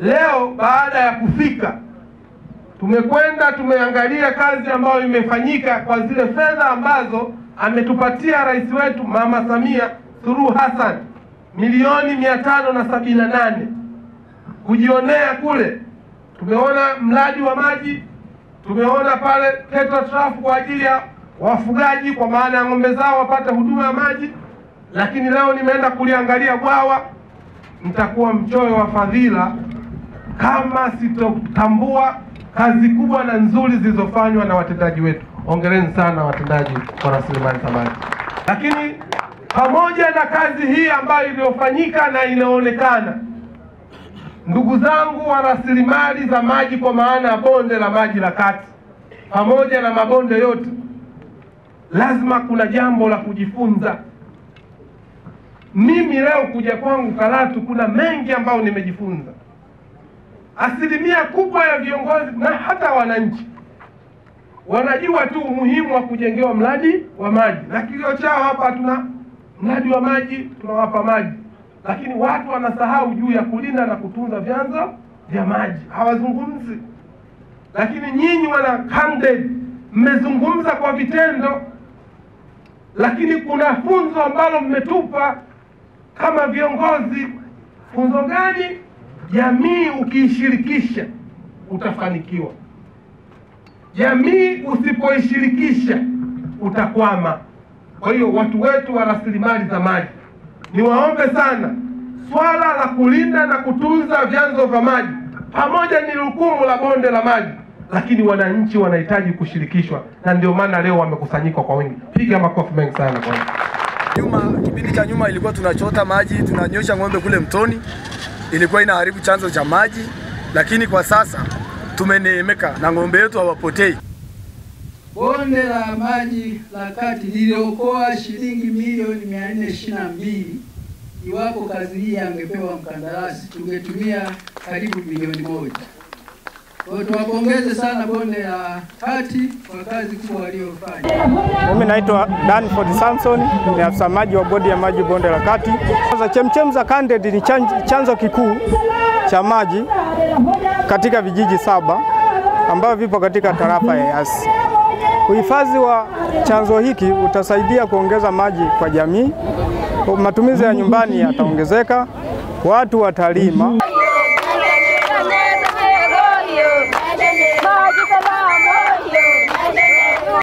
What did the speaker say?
Leo baada ya kufika, tumekwenda tumeangalia kazi ambayo imefanyika kwa zile fedha ambazo ametupatia rais wetu Mama Samia Suluhu Hassan milioni mia tano na sabini na nane kujionea kule. Tumeona mradi wa maji, tumeona pale TETRA kwa ajili ya wafugaji kwa maana ya ng'ombe zao wapate huduma ya maji, lakini leo nimeenda kuliangalia bwawa. Nitakuwa mchoyo wa fadhila kama sitotambua kazi kubwa na nzuri zilizofanywa na watendaji wetu. ongereni sana watendaji wa rasilimali za maji. Lakini pamoja na kazi hii ambayo iliyofanyika na inaonekana, ndugu zangu wa rasilimali za maji, kwa maana ya bonde la maji la kati pamoja na mabonde yote, lazima kuna jambo la kujifunza. Mimi leo kuja kwangu Karatu, kuna mengi ambayo nimejifunza. Asilimia kubwa ya viongozi na hata wananchi wanajua tu umuhimu wa kujengewa mradi wa maji, na kilio chao hapa, tuna mradi wa maji, tunawapa maji, lakini watu wanasahau juu ya kulinda na kutunza vyanzo vya maji, hawazungumzi. Lakini nyinyi wana mmezungumza kwa vitendo, lakini kuna funzo ambalo mmetupa kama viongozi. Funzo gani? Jamii ukiishirikisha utafanikiwa. Jamii usipoishirikisha utakwama. Kwa hiyo watu wetu wa rasilimali za maji, niwaombe sana, swala la kulinda na kutunza vyanzo vya maji pamoja ni hukumu la bonde la maji, lakini wananchi wanahitaji kushirikishwa, na ndio maana leo wamekusanyika kwa wingi. Piga makofi mengi sana kwa Nyuma, kipindi cha nyuma ilikuwa tunachota maji tunanyosha ng'ombe kule mtoni, ilikuwa inaharibu chanzo cha maji, lakini kwa sasa tumeneemeka na ng'ombe wetu hawapotei. Bonde la maji la kati liliokoa shilingi milioni mia nne ishirini na mbili. Iwapo kazi hii angepewa mkandarasi, tungetumia karibu milioni moja. Tuwapongeze sana bonde la kati kwa kazi kubwa waliofanya. Mimi naitwa Danford Samson, ni afisa maji wa bodi ya maji bonde la kati. Sasa chemchem za Candid ni chanzo kikuu cha maji katika vijiji saba ambavyo vipo katika tarafa ya Yasi. Uhifadhi wa chanzo hiki utasaidia kuongeza maji kwa jamii, matumizi ya nyumbani yataongezeka, watu watalima.